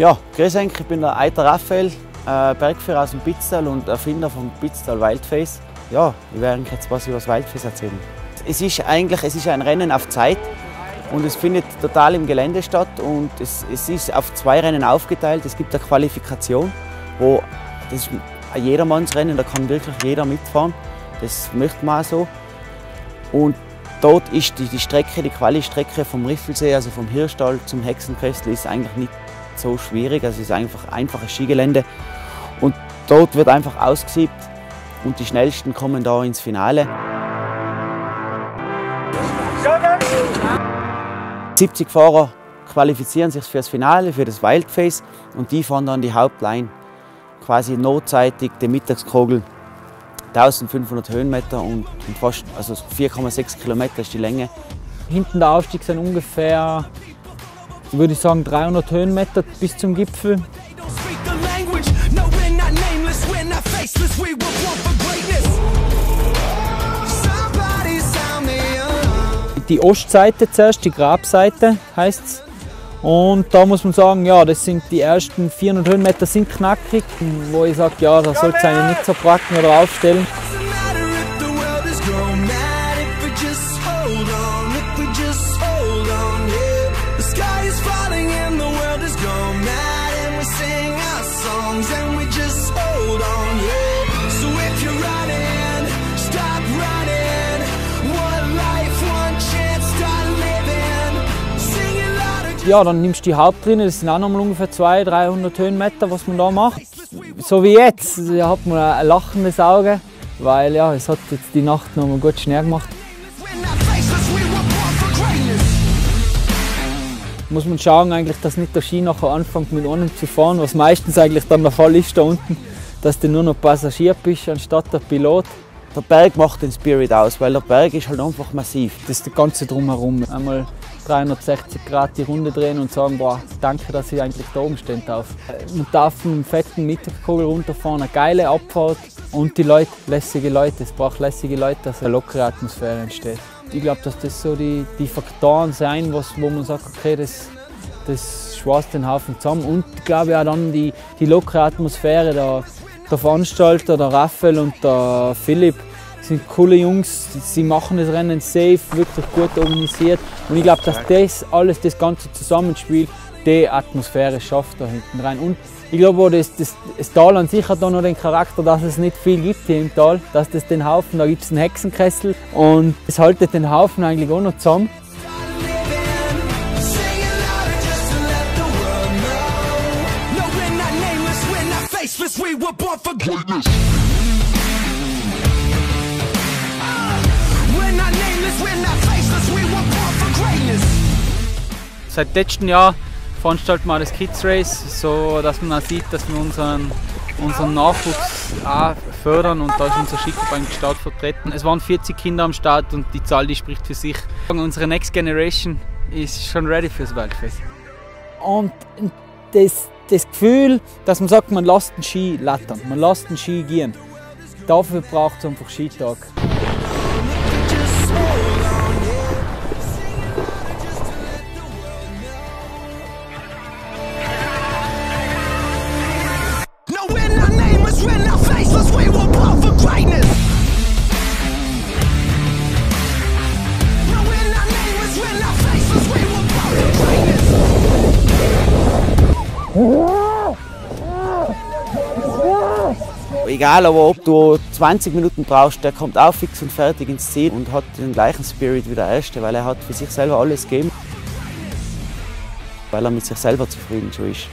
Ja, grüß euch, ich bin der Eiter Raphael, äh, Bergführer aus dem Pitztal und Erfinder vom Pitztal Wildface. Ja, ich werde jetzt was über das Wildface erzählen. Es ist eigentlich es ist ein Rennen auf Zeit und es findet total im Gelände statt und es, es ist auf zwei Rennen aufgeteilt. Es gibt eine Qualifikation, wo das ist ein Jedermannsrennen, da kann wirklich jeder mitfahren. Das möchte man auch so. Und dort ist die, die Strecke, die Quali-Strecke vom Riffelsee, also vom Hirstall zum Hexenkessel, ist eigentlich nicht so schwierig. Also es ist einfach einfaches Skigelände. Und dort wird einfach ausgesiebt und die Schnellsten kommen da ins Finale. 70 Fahrer qualifizieren sich für das Finale, für das Wildface und die fahren dann die Hauptline. Quasi notzeitig den Mittagskogel 1500 Höhenmeter und fast also 4,6 Kilometer ist die Länge. Hinten der Aufstieg sind ungefähr, würde ich sagen, 300 Höhenmeter bis zum Gipfel. Die Ostseite zuerst, die Grabseite heißt es. Und da muss man sagen, ja, das sind die ersten 400 Höhenmeter sind knackig, wo ich sage, ja, da sollte es einen nicht so packen oder aufstellen. Ja, dann nimmst du die Hauptrinne, das sind auch noch mal ungefähr 200, 300 Höhenmeter, was man da macht. So wie jetzt, da hat man ein lachendes Auge, weil ja, es hat jetzt die Nacht noch mal gut Schnee gemacht. Muss man schauen eigentlich, dass nicht der Ski nachher anfängt mit einem zu fahren, was meistens eigentlich dann der Fall ist da unten, dass du nur noch Passagier bist anstatt der Pilot. Der Berg macht den Spirit aus, weil der Berg ist halt einfach massiv. Das ist das Ganze drumherum. Einmal 360 Grad die Runde drehen und sagen, boah, danke, dass ich eigentlich da oben stehen darf. Man darf mit einem fetten Mittagskugel runterfahren, eine geile Abfahrt und die Leute, lässige Leute. Es braucht lässige Leute, dass eine lockere Atmosphäre entsteht. Ich glaube, dass das so die, die Faktoren sein, was, wo man sagt, okay, das, das schweißt den Haufen zusammen. Und ich glaube auch dann die, die lockere Atmosphäre, der, der Veranstalter, der Raphael und der Philipp, sind coole Jungs, sie machen das Rennen safe, wirklich gut organisiert. Und ich glaube, dass das alles, das ganze Zusammenspiel, die Atmosphäre schafft da hinten rein. Und ich glaube das, das, das Tal an sich hat auch noch den Charakter, dass es nicht viel gibt hier im Tal, dass das den Haufen, da gibt es einen Hexenkessel und es haltet den Haufen eigentlich auch noch zusammen. Greatness. Seit letztem Jahr veranstalten wir das Kids Race, so dass man auch sieht, dass wir unseren, unseren Nachwuchs auch fördern und da ist unser Schickerbein Start vertreten. Es waren 40 Kinder am Start und die Zahl die spricht für sich. Unsere Next Generation ist schon ready fürs Waldfest. Und das, das Gefühl, dass man sagt, man lässt den Ski lattern, man lässt den Ski gehen, dafür braucht es einfach Skitag. Egal, aber ob du 20 Minuten brauchst, der kommt auch fix und fertig ins Ziel und hat den gleichen Spirit wie der Erste, weil er hat für sich selber alles gegeben, weil er mit sich selber zufrieden schon ist.